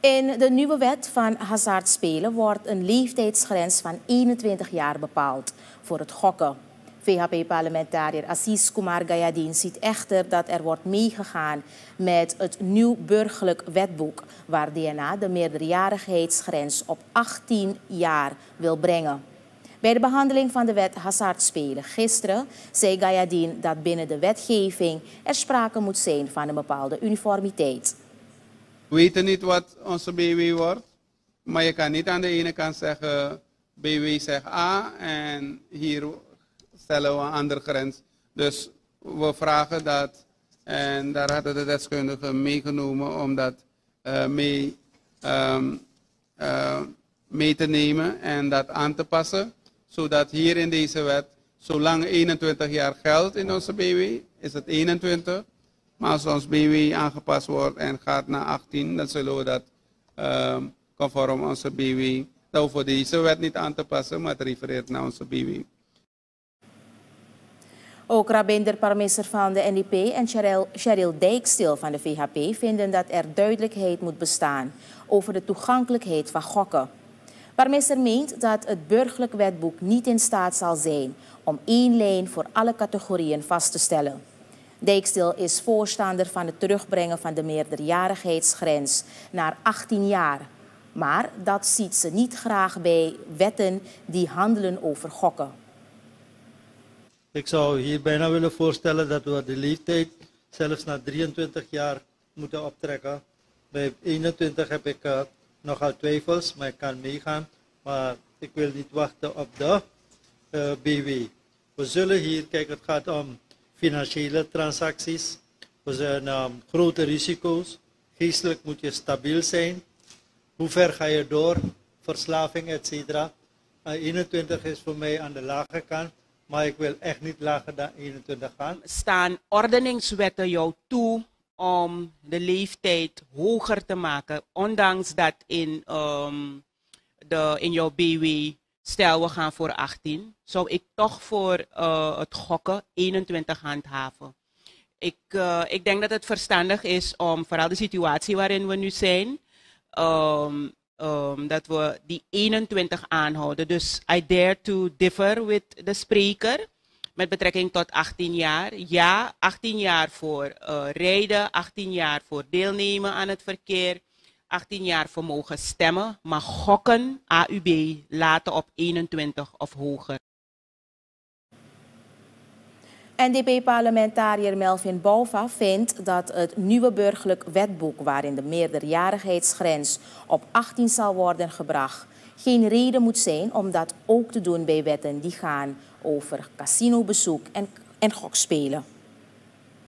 In de nieuwe wet van hazardspelen wordt een leeftijdsgrens van 21 jaar bepaald voor het gokken. VHP-parlementariër Assis Kumar Gayadin ziet echter dat er wordt meegegaan met het nieuw burgerlijk wetboek, waar DNA de meerderjarigheidsgrens op 18 jaar wil brengen. Bij de behandeling van de wet hazardspelen gisteren zei Gayadin dat binnen de wetgeving er sprake moet zijn van een bepaalde uniformiteit. We weten niet wat onze BW wordt, maar je kan niet aan de ene kant zeggen, BW zegt A en hier stellen we een andere grens. Dus we vragen dat, en daar hadden de deskundigen meegenomen om dat uh, mee, um, uh, mee te nemen en dat aan te passen. Zodat hier in deze wet, zolang 21 jaar geldt in onze BW, is het 21. Maar als ons BW aangepast wordt en gaat naar 18, dan zullen we dat um, conform onze BW. Dat hoeven deze wet niet aan te passen, maar het refereert naar onze BW. Ook Rabinder Parmeser van de NDP en Cheryl, Cheryl Dijkstil van de VHP vinden dat er duidelijkheid moet bestaan over de toegankelijkheid van gokken. Parmeser meent dat het burgerlijk wetboek niet in staat zal zijn om één lijn voor alle categorieën vast te stellen. Dijkstil is voorstander van het terugbrengen van de meerderjarigheidsgrens naar 18 jaar. Maar dat ziet ze niet graag bij wetten die handelen over gokken. Ik zou hier bijna willen voorstellen dat we de leeftijd zelfs naar 23 jaar moeten optrekken. Bij 21 heb ik uh, nogal twijfels, maar ik kan meegaan. Maar ik wil niet wachten op de uh, BW. We zullen hier, kijk, het gaat om financiële transacties. We zijn um, grote risico's. Geestelijk moet je stabiel zijn. Hoe ver ga je door? Verslaving, et cetera. Uh, 21 is voor mij aan de lage kant. Maar ik wil echt niet lager dan 21 gaan. Staan ordeningswetten jou toe om de leeftijd hoger te maken? Ondanks dat in, um, de, in jouw BW, stel we gaan voor 18, zou ik toch voor uh, het gokken 21 handhaven. Ik, uh, ik denk dat het verstandig is om, vooral de situatie waarin we nu zijn, um, um, dat we die 21 aanhouden. Dus I dare to differ with de spreker met betrekking tot 18 jaar. Ja, 18 jaar voor uh, rijden, 18 jaar voor deelnemen aan het verkeer, 18 jaar voor mogen stemmen, maar gokken, AUB, laten op 21 of hoger. NDP-parlementariër Melvin Bouva vindt dat het nieuwe burgerlijk wetboek, waarin de meerderjarigheidsgrens op 18 zal worden gebracht, geen reden moet zijn om dat ook te doen bij wetten die gaan over casinobezoek en, en gokspelen.